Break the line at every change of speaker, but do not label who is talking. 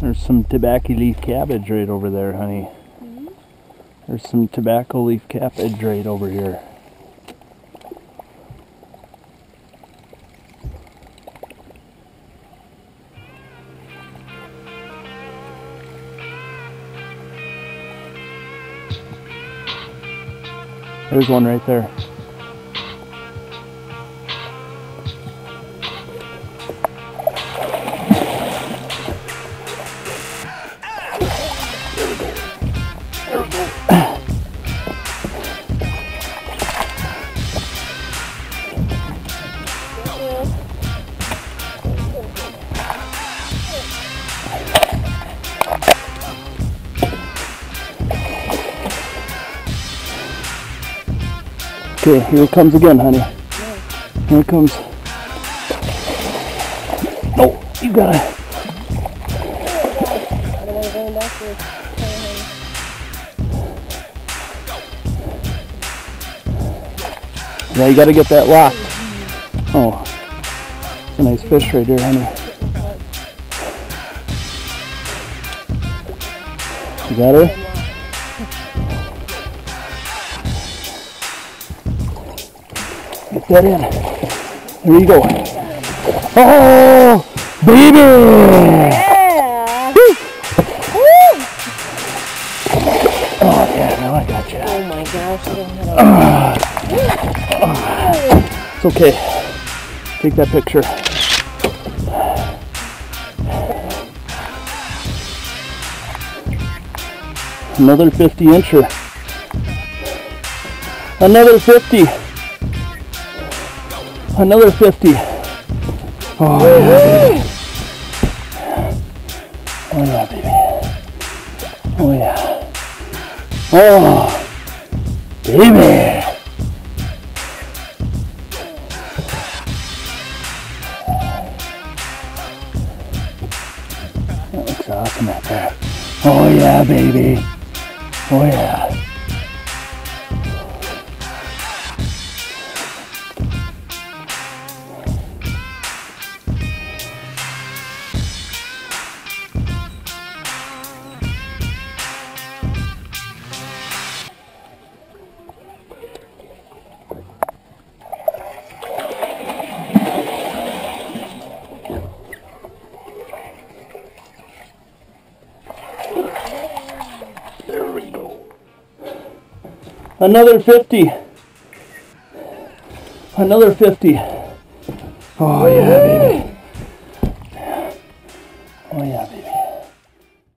There's some tobacco leaf cabbage right over there, honey. There's some tobacco leaf cabbage right over here. There's one right there. Okay, here it comes again, honey. Here it comes. Oh, you gotta. Yeah, you gotta get that locked. Oh, it's a nice fish right there, honey. You got her? Get that in. There you go. Oh, baby!
Yeah.
Woo!
Woo!
Oh, yeah, now I got you.
Oh my gosh, don't
It's okay. Take that picture. Another 50 incher. Another 50. Another 50. Oh, yeah, baby. Oh, yeah, baby. Oh, yeah. Oh, baby. That looks awesome out there. Oh yeah, baby. Oh yeah. Another 50. Another 50. Oh yeah, baby. Oh yeah, baby.